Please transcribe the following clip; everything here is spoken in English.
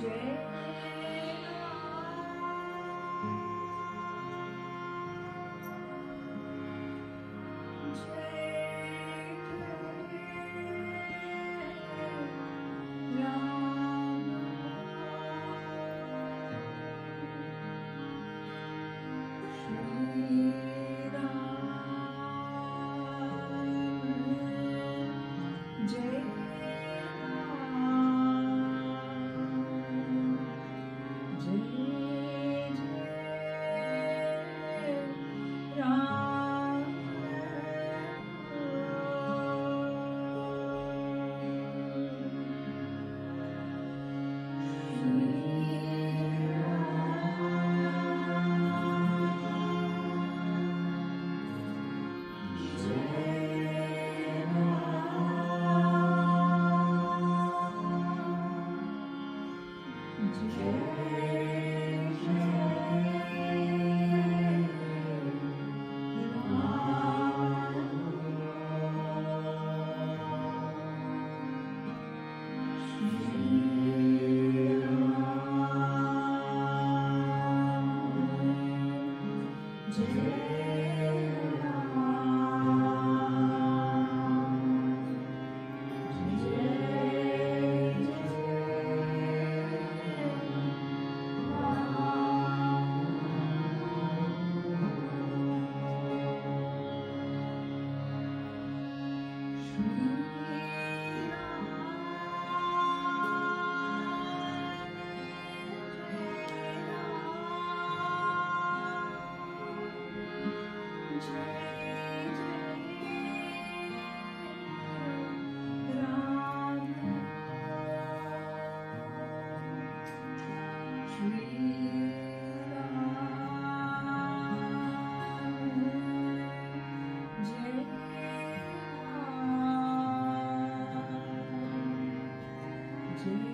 J. Jesus. Jesus.